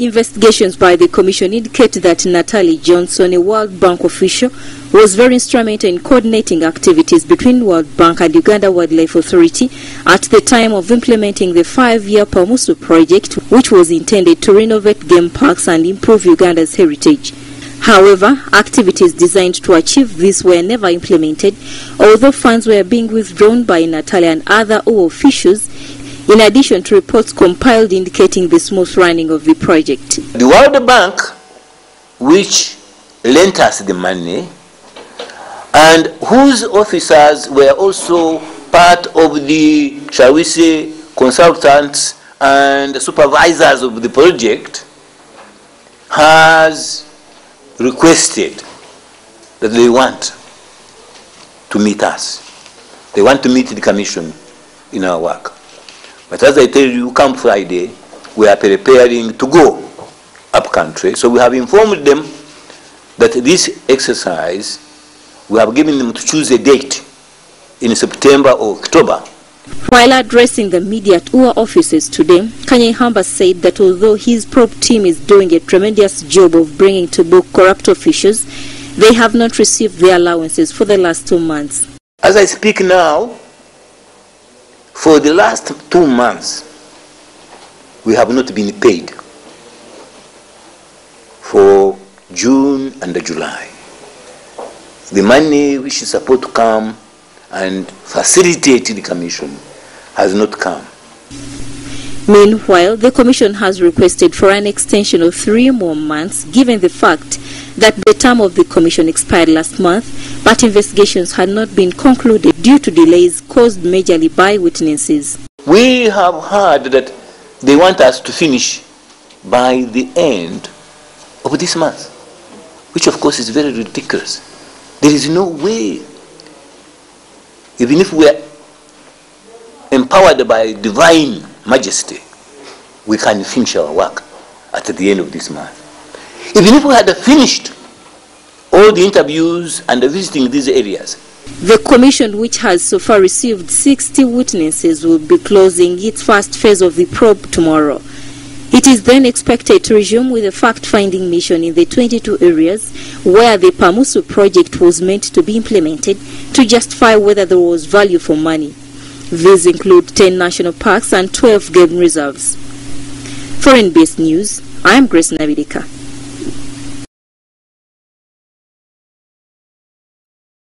Investigations by the Commission indicate that Natalie Johnson, a World Bank official, was very instrumental in coordinating activities between World Bank and Uganda Wildlife Authority at the time of implementing the five-year PAMSU project, which was intended to renovate game parks and improve Uganda's heritage. However, activities designed to achieve this were never implemented, although funds were being withdrawn by Natalia and other OO officials in addition to reports compiled indicating the smooth running of the project. The World Bank, which lent us the money, and whose officers were also part of the, shall we say, consultants and supervisors of the project, has requested that they want to meet us. They want to meet the Commission in our work. But as I tell you, come Friday, we are preparing to go up country. So we have informed them that this exercise, we have given them to choose a date in September or October. While addressing the media at UA offices today, Kanyeihamba said that although his probe team is doing a tremendous job of bringing to book corrupt officials, they have not received their allowances for the last two months. As I speak now, for the last two months, we have not been paid for June and July. The money which is supposed to come and facilitate the commission has not come. Meanwhile, the Commission has requested for an extension of three more months given the fact that the term of the Commission expired last month, but investigations had not been concluded due to delays caused majorly by witnesses. We have heard that they want us to finish by the end of this month, which of course is very ridiculous. There is no way, even if we are empowered by divine majesty, we can finish our work at the end of this month. Even if we had finished all the interviews and visiting these areas, The Commission, which has so far received 60 witnesses, will be closing its first phase of the probe tomorrow. It is then expected to resume with a fact-finding mission in the 22 areas where the PAMSU project was meant to be implemented to justify whether there was value for money. These include 10 national parks and 12 game reserves. For NBS News, I am Grace Navidika.